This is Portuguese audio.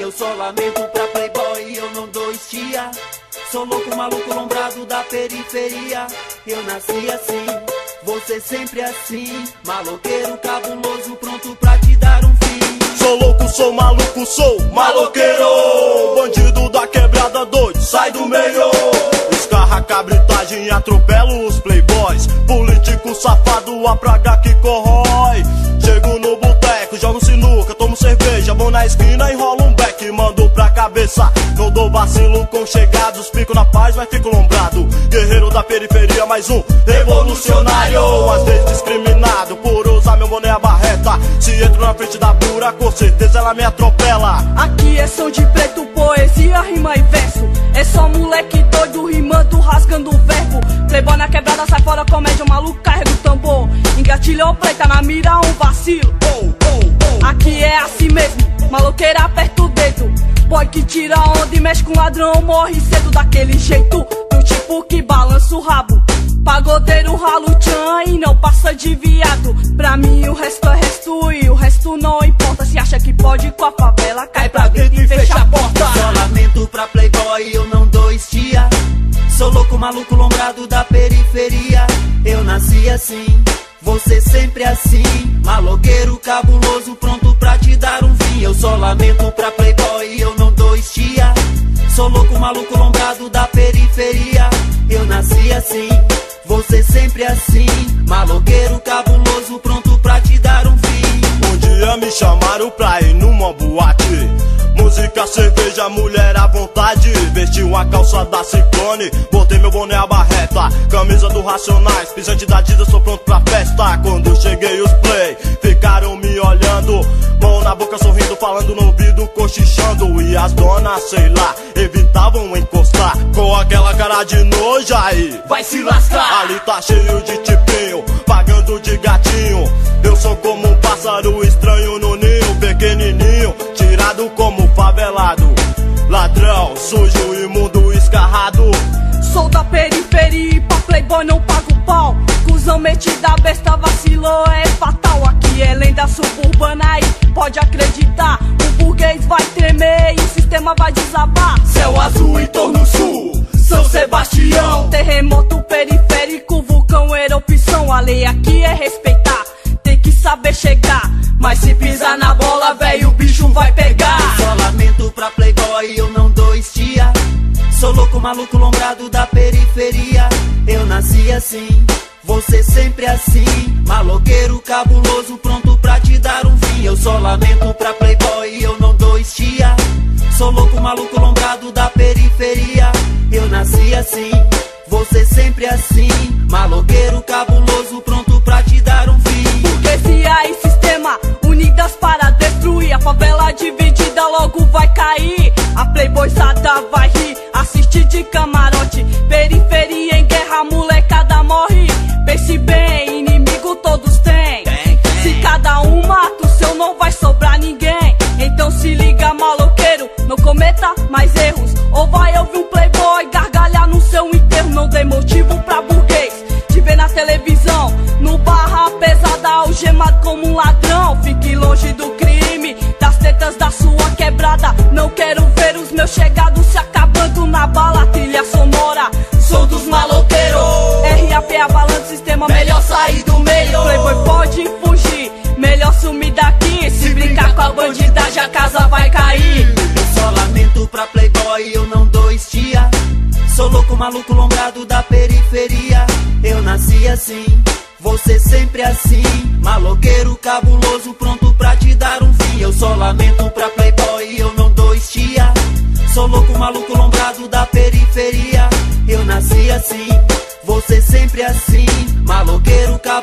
Eu só lamento pra playboy, eu não dou estia. Sou louco, maluco, lombrado da periferia. Eu nasci assim, você sempre assim. Maloqueiro, cabuloso, pronto pra te dar um fim. Sou louco, sou maluco, sou maloqueiro. Bandido da quebrada doido, sai do meio. Escarra cabritagem, atropela os playboys. Político safado, a praga que corrói. Cerveja. Vou na esquina, enrolo um beck, mando pra cabeça. Não dou vacilo com chegados, pico na paz, mas fico lombrado. Guerreiro da periferia, mais um revolucionário. Às vezes discriminado por usar meu boné a barreta. Se entro na frente da bura, com certeza ela me atropela. Aqui é som de preto, poesia, rima e verso. É só moleque doido rimando, rasgando o verbo. Playboy na quebrada, sai fora, comédia, maluco, carrega o tambor. Engatilhou preta na mira, um vacilo. Aqui é assim mesmo, maloqueira aperta o dedo. Boy que tira onda e mexe com ladrão, morre cedo daquele jeito. Do tipo que balança o rabo. Pagodeiro ralo tchan e não passa de viado. Pra mim o resto é resto e o resto não importa. Se acha que pode com a favela, cai pra dentro e fecha a porta. Só lamento pra playboy, eu não dou estia. Sou louco, maluco, lombrado da periferia. Eu nasci assim, você sempre assim. Maloqueiro, cabuloso, pronto pra te dar um fim. Eu só lamento pra playboy, eu não dou estia. Sou louco, maluco, lombrado da periferia. Eu nasci assim, você sempre assim. Maloqueiro, cabuloso, pronto pra te dar um fim. Um dia me chamaram pra ir numa boate. Música, cerveja, mulher à vontade. Vesti uma calça da Ciclone, botei meu boné a barreta. Camisa do Racionais, pisante da Adidas, sou pronto pra festa. Quando cheguei, os play ficaram me olhando. Mão na boca, sorrindo, falando no ouvido, cochichando. E as donas, sei lá, evitavam encostar. Com aquela cara de nojo aí. Vai se lascar! Ali tá cheio de tipinho, pagando de gatinho. Eu sou como um pássaro estranho no ninho, pequenininho, tirado como favelado. Ladrão, sujo, imundo, escarrado. Sou da periferia e pra playboy não pago pau. Cusão metida, besta vacilou, é fatal. Aqui é lenda suburbana e pode acreditar. O burguês vai tremer e o sistema vai desabar. Céu azul em torno sul, São Sebastião. Terremoto periférico, vulcão, erupção. A lei aqui é respeitar, tem que saber chegar. Mas se pisar na bola, velho, o bicho vai pegar. Só lamento pra playboy, eu não dou estia. Sou louco, maluco, lombrado da periferia. Eu nasci assim, você sempre assim. Maloqueiro, cabuloso, pronto pra te dar um fim. Eu só lamento pra playboy, eu não dou estia. Sou louco, maluco, lombrado da periferia. Eu nasci assim, você sempre assim. Maloqueiro, cabuloso, pronto pra te dar um fim. Burguesia playboyzada vai rir, assistir de camarote. Periferia em guerra, molecada morre. Pense bem, inimigo todos têm. Se cada um mata o seu, não vai sobrar ninguém. Então se liga, maloqueiro, não cometa mais erros. Ou vai ouvir um playboy gargalhar no seu enterro. Não dê motivo pra burguês te ver na televisão. No barra pesada, algemado como um ladrão. Fique longe do maluco, lombrado da periferia. Eu nasci assim, você sempre assim. Maloqueiro, cabuloso, pronto pra te dar um fim. Eu só lamento pra playboy, eu não dou estia. Sou louco, maluco, lombrado da periferia. Eu nasci assim, você sempre assim. Maloqueiro, cabuloso.